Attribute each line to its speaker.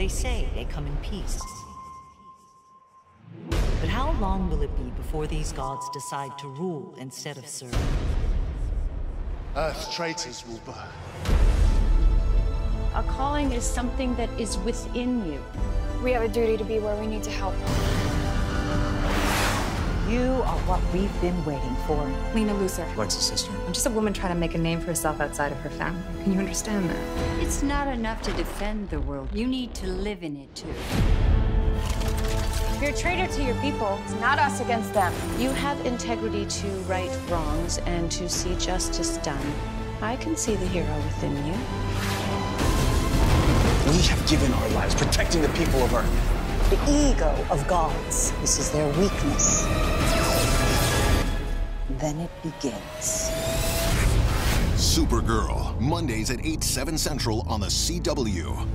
Speaker 1: They say they come in peace. But how long will it be before these gods decide to rule instead of serve?
Speaker 2: Earth's traitors will burn.
Speaker 3: A calling is something that is within you.
Speaker 4: We have a duty to be where we need to help.
Speaker 1: You are what we've been waiting for.
Speaker 5: Lena Luthor.
Speaker 6: Lex's sister.
Speaker 5: I'm just a woman trying to make a name for herself outside of her family. Can you understand that?
Speaker 3: It's not enough to defend the world. You need to live in it too.
Speaker 4: If you're a traitor to your people. It's not us against them.
Speaker 3: You have integrity to right wrongs and to see justice done. I can see the hero within you.
Speaker 6: We have given our lives protecting the people of Earth.
Speaker 1: The ego of gods. This is their weakness. Then it begins.
Speaker 7: Supergirl, Mondays at 8, 7 central on the CW.